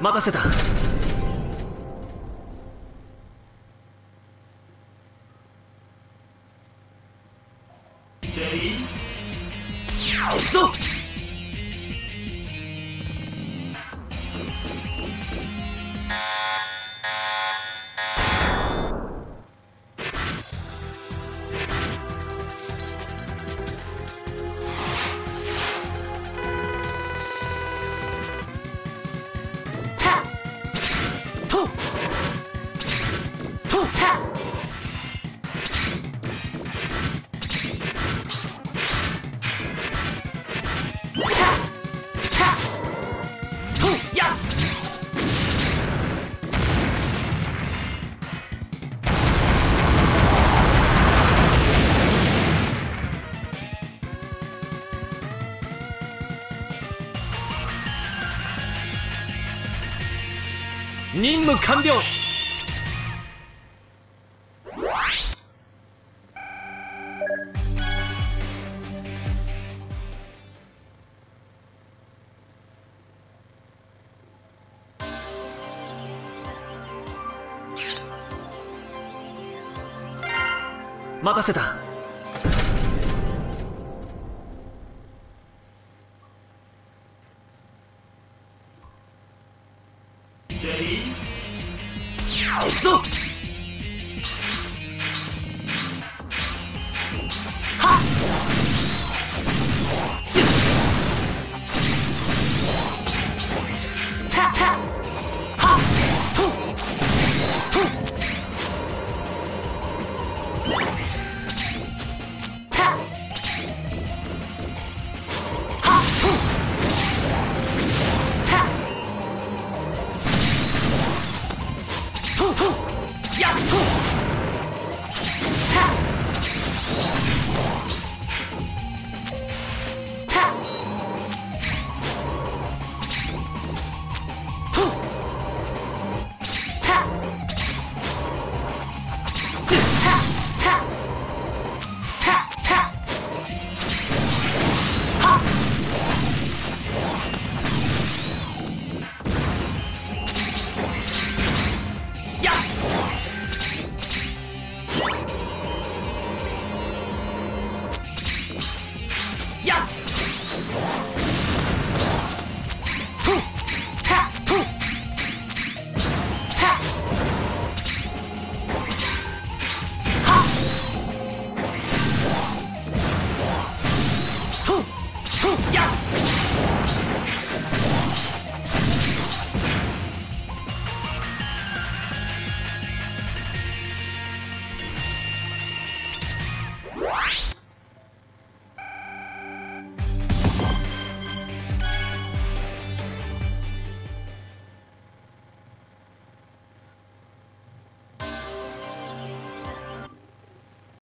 待たせた。行くぞ。任務完了。待たせた。行くぞ! Yeah!